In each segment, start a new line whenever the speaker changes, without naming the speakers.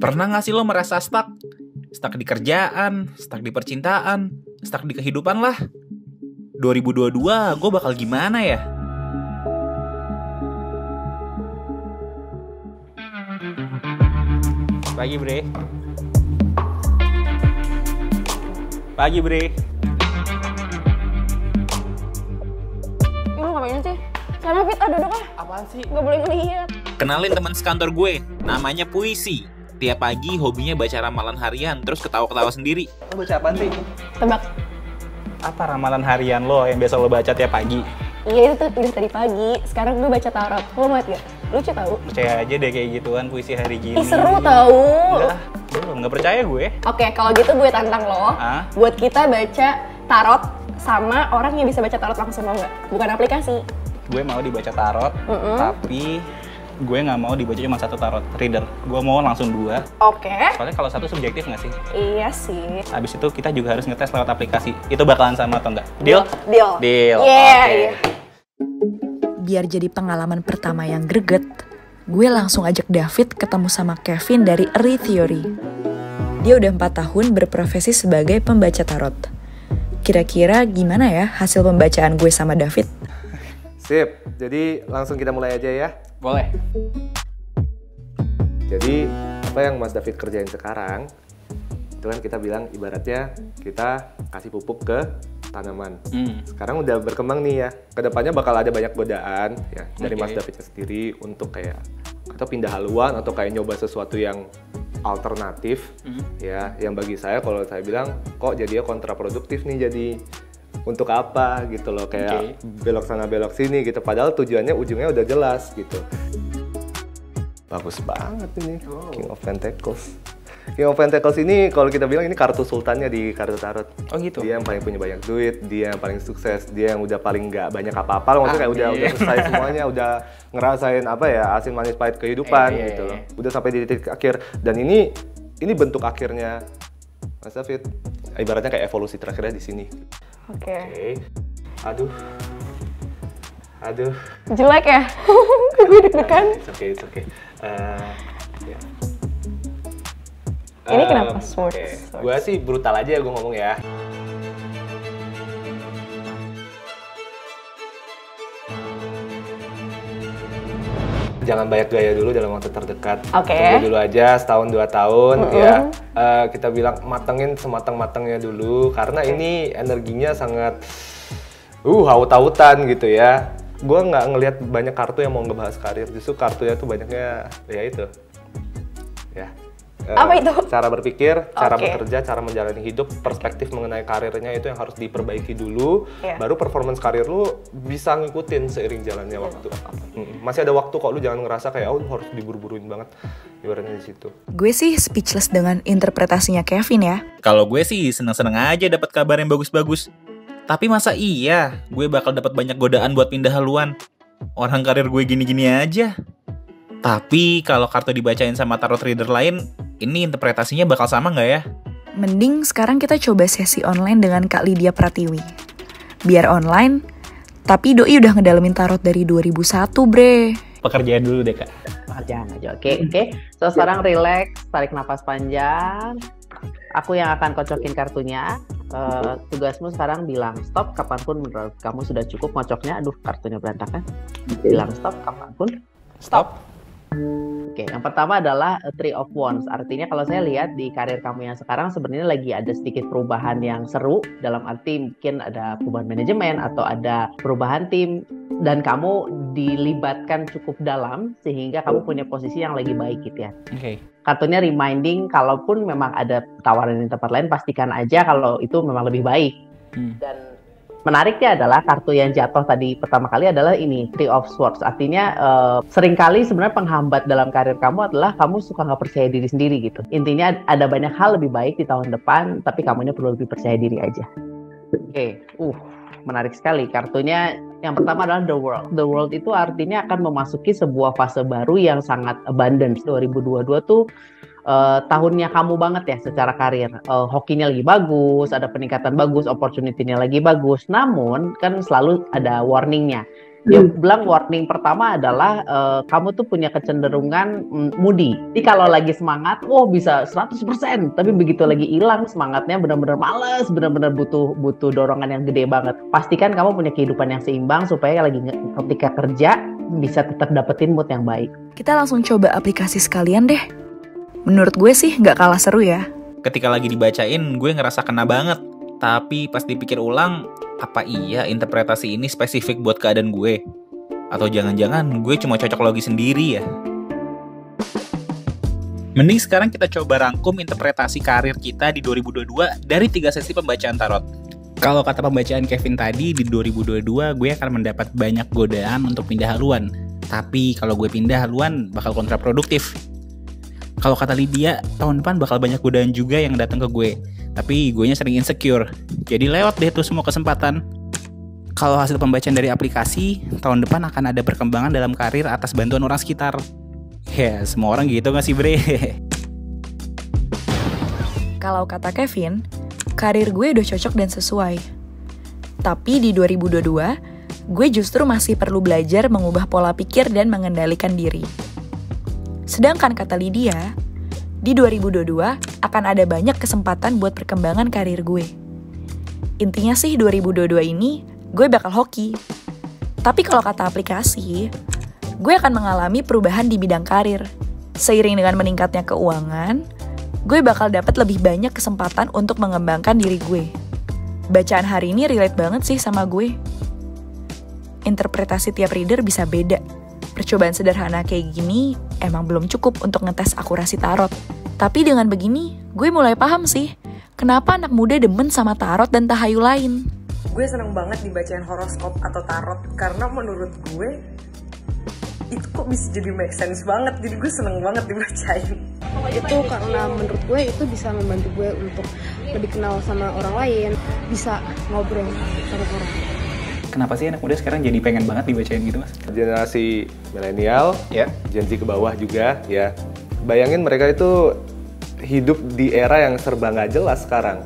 Pernah gak sih lo merasa stuck? Stuck di kerjaan, stuck di percintaan, stuck di kehidupan lah. 2022 gue bakal gimana ya? Pagi bre Pagi bre
lu ngapain sih? Sana Fit, ah duduk ah.
Apaan sih?
Gak boleh ngeliat.
Kenalin teman sekantor gue, namanya Puisi. Tiap pagi hobinya baca ramalan harian, terus ketawa-ketawa sendiri.
Lo baca apaan sih?
Tebak.
Apa ramalan harian lo yang biasa lo baca tiap pagi?
Iya itu tuh udah tadi pagi. Sekarang gue baca tarot. Lo mau liat gak? Lucu tau.
Percaya aja deh kayak gituan puisi hari gini.
Ih seru tau.
Enggak, belum. Nggak percaya gue.
Oke, kalau gitu gue tantang lo.
Hah?
Buat kita baca tarot sama orang yang bisa baca tarot langsung mau nggak? Bukan aplikasi.
Gue mau dibaca tarot,
Mm-mm.
tapi gue nggak mau dibaca cuma satu tarot reader. Gue mau langsung dua.
Oke.
Soalnya kalau satu subjektif nggak sih?
Iya sih.
Habis itu kita juga harus ngetes lewat aplikasi. Itu bakalan sama atau enggak? Deal?
Deal.
Deal.
Yeah,
Oke.
iya.
Biar jadi pengalaman pertama yang greget, gue langsung ajak David ketemu sama Kevin dari Eri Theory. Dia udah 4 tahun berprofesi sebagai pembaca tarot. Kira-kira gimana ya hasil pembacaan gue sama David?
Sip, jadi langsung kita mulai aja ya.
Boleh.
Jadi apa yang Mas David kerjain sekarang, itu kan kita bilang ibaratnya kita kasih pupuk ke tanaman.
Hmm.
Sekarang udah berkembang nih ya, ke depannya bakal ada banyak godaan ya dari. Mas Davidnya sendiri untuk kayak atau pindah haluan atau kayak nyoba sesuatu yang alternatif
Hmm.
ya yang bagi saya kalau saya bilang kok jadinya kontraproduktif nih jadi untuk apa gitu loh kayak belok sana belok sini gitu. Padahal tujuannya ujungnya udah jelas gitu. Bagus banget ini King of Pentacles. King of Pentacles ini kalau kita bilang ini kartu sultannya di kartu tarot.
Oh gitu.
dia yang paling punya banyak duit dia yang paling sukses dia yang udah paling nggak banyak apa-apa maksudnya kayak udah udah selesai semuanya udah ngerasain apa ya asin manis pahit kehidupan
iya,
gitu loh. Udah sampai di titik akhir. Dan ini ini bentuk akhirnya. Mas David ibaratnya kayak evolusi terakhirnya di sini
Oke.
oke aduh aduh
Jelek ya? gue deg-degan.
it's okay it's okay Eh, ya.
Ini kenapa
oke.
Swords.
Gua sih brutal aja gue ngomong ya. Jangan banyak gaya dulu dalam waktu terdekat.
Oke.
Tunggu dulu aja setahun dua tahun
Mm-mm.
ya. Eh, kita bilang matengin sematang-matangnya dulu karena ini energinya sangat uh haut-hautan gitu ya. Gua nggak ngelihat banyak kartu yang mau ngebahas karir, justru kartunya tuh banyaknya ya itu. Eh,
Apa itu?
Cara berpikir, cara bekerja, cara menjalani hidup, perspektif mengenai karirnya itu yang harus diperbaiki dulu.
Iya.
Baru performance karir lu bisa ngikutin seiring jalannya waktu. Masih ada waktu kok lu jangan ngerasa kayak oh lu harus diburu-buruin banget. Ibaratnya di situ.
Gue sih speechless dengan interpretasinya Kevin ya.
Kalau gue sih seneng-seneng aja dapat kabar yang bagus-bagus. Tapi masa iya gue bakal dapat banyak godaan buat pindah haluan? Orang karir gue gini-gini aja. Tapi kalau kartu dibacain sama tarot reader lain, ini interpretasinya bakal sama nggak ya?
Mending sekarang kita coba sesi online dengan Kak Lydia Pratiwi. Biar online, tapi Doi udah ngedalamin tarot dari 2001 bre.
Pekerjaan dulu deh kak.
pekerjaan aja. Oke, oke. So sekarang relax, tarik nafas panjang. Aku yang akan kocokin kartunya. Eh, tugasmu sekarang bilang stop kapan pun menurut kamu sudah cukup ngocoknya. Aduh, kartunya berantakan. Bilang stop kapan pun.
Stop.
Oke, yang pertama adalah a Three of Wands. Artinya kalau saya lihat di karir kamu yang sekarang sebenarnya lagi ada sedikit perubahan yang seru dalam arti mungkin ada perubahan manajemen atau ada perubahan tim dan kamu dilibatkan cukup dalam sehingga kamu punya posisi yang lagi baik gitu ya.
Oke.
Kartunya reminding kalaupun memang ada tawaran di tempat lain pastikan aja kalau itu memang lebih baik.
Hmm.
Dan menariknya adalah kartu yang jatuh tadi pertama kali adalah ini Three of Swords. Artinya eh, sering kali sebenarnya penghambat dalam karir kamu adalah kamu suka nggak percaya diri sendiri gitu. Intinya ada banyak hal lebih baik di tahun depan, tapi kamu ini perlu lebih percaya diri aja. Oke, uh menarik sekali. Kartunya yang pertama adalah The World. The World itu artinya akan memasuki sebuah fase baru yang sangat abundance. 2022 tuh eh, tahunnya kamu banget ya secara karir. Eh, hokinya lagi bagus, ada peningkatan bagus, opportunity-nya lagi bagus. Namun kan selalu ada warningnya. Dia bilang warning pertama adalah uh, kamu tuh punya kecenderungan mm, moody. Jadi kalau lagi semangat, wah bisa 100%, tapi begitu lagi hilang semangatnya benar-benar males, benar-benar butuh butuh dorongan yang gede banget. Pastikan kamu punya kehidupan yang seimbang supaya lagi ketika kerja bisa tetap dapetin mood yang baik.
Kita langsung coba aplikasi sekalian deh. Menurut gue sih nggak kalah seru ya.
Ketika lagi dibacain, gue ngerasa kena banget. Tapi pas dipikir ulang, apa iya interpretasi ini spesifik buat keadaan gue? Atau jangan-jangan gue cuma cocok logi sendiri ya? Mending sekarang kita coba rangkum interpretasi karir kita di 2022 dari tiga sesi pembacaan tarot. Kalau kata pembacaan Kevin tadi, di 2022 gue akan mendapat banyak godaan untuk pindah haluan. Tapi kalau gue pindah haluan bakal kontraproduktif. Kalau kata Lydia, tahun depan bakal banyak godaan juga yang datang ke gue tapi gue nya sering insecure. Jadi lewat deh tuh semua kesempatan. Kalau hasil pembacaan dari aplikasi tahun depan akan ada perkembangan dalam karir atas bantuan orang sekitar. Ya semua orang gitu gak sih bre?
Kalau kata Kevin karir gue udah cocok dan sesuai. Tapi di 2022 gue justru masih perlu belajar mengubah pola pikir dan mengendalikan diri. Sedangkan kata Lydia di 2022 akan ada banyak kesempatan buat perkembangan karir gue. Intinya sih 2022 ini gue bakal hoki. Tapi kalau kata aplikasi, gue akan mengalami perubahan di bidang karir. Seiring dengan meningkatnya keuangan, gue bakal dapat lebih banyak kesempatan untuk mengembangkan diri gue. Bacaan hari ini relate banget sih sama gue. Interpretasi tiap reader bisa beda, Percobaan sederhana kayak gini emang belum cukup untuk ngetes akurasi tarot. Tapi dengan begini, gue mulai paham sih, kenapa anak muda demen sama tarot dan tahayul lain.
Gue seneng banget dibacain horoskop atau tarot, karena menurut gue, itu kok bisa jadi make sense banget, jadi gue seneng banget dibacain.
Itu karena menurut gue itu bisa membantu gue untuk lebih kenal sama orang lain, bisa ngobrol sama orang
kenapa sih anak muda sekarang jadi pengen banget dibacain gitu mas?
Generasi milenial, ya, Gen Z ke bawah juga, ya. Bayangin mereka itu hidup di era yang serba nggak jelas sekarang.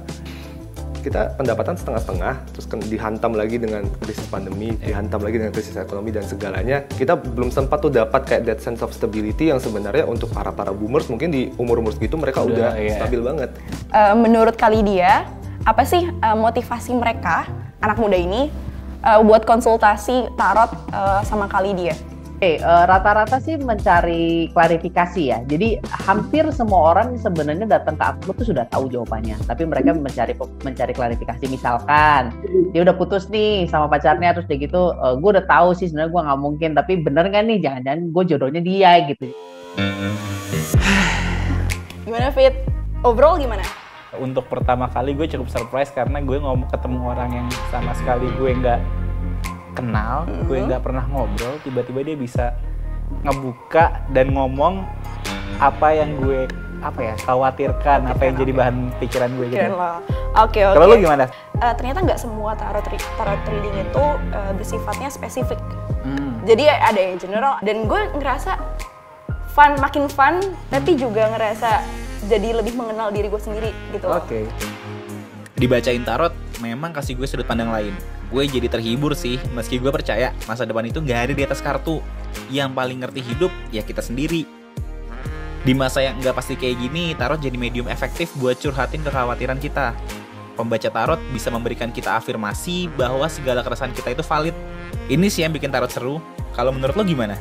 Kita pendapatan setengah-setengah, terus kan dihantam lagi dengan krisis pandemi, yeah. dihantam lagi dengan krisis ekonomi dan segalanya. Kita belum sempat tuh dapat kayak that sense of stability yang sebenarnya untuk para para boomers mungkin di umur-umur segitu mereka udah, udah yeah. stabil banget.
Uh, menurut kali dia, apa sih uh, motivasi mereka anak muda ini uh, buat konsultasi tarot uh, sama kali dia?
Oke, okay, uh, eh, rata-rata sih mencari klarifikasi ya. Jadi hampir semua orang sebenarnya datang ke aku tuh sudah tahu jawabannya, tapi mereka mencari mencari klarifikasi. Misalkan dia udah putus nih sama pacarnya, terus dia gitu, uh, gue udah tahu sih sebenarnya gue nggak mungkin, tapi bener nggak nih? Jangan-jangan gue jodohnya dia gitu.
Gimana Fit? Overall gimana?
Untuk pertama kali gue cukup surprise karena gue ngomong ketemu orang yang sama sekali gue nggak kenal, mm-hmm. gue nggak pernah ngobrol, tiba-tiba dia bisa ngebuka dan ngomong apa yang gue apa ya khawatirkan, apa yang jadi bahan pikiran gue gitu.
Oke oke.
Kalau lu gimana?
Uh, ternyata nggak semua tarot tarot reading itu uh, bersifatnya spesifik. Hmm. Jadi ada yang general dan gue ngerasa fun makin fun, tapi juga ngerasa jadi lebih mengenal diri gue sendiri gitu
Oke. Okay.
Dibacain tarot memang kasih gue sudut pandang lain. Gue jadi terhibur sih, meski gue percaya masa depan itu nggak ada di atas kartu. Yang paling ngerti hidup ya kita sendiri. Di masa yang nggak pasti kayak gini, tarot jadi medium efektif buat curhatin kekhawatiran kita. Pembaca tarot bisa memberikan kita afirmasi bahwa segala keresahan kita itu valid. Ini sih yang bikin tarot seru. Kalau menurut lo gimana?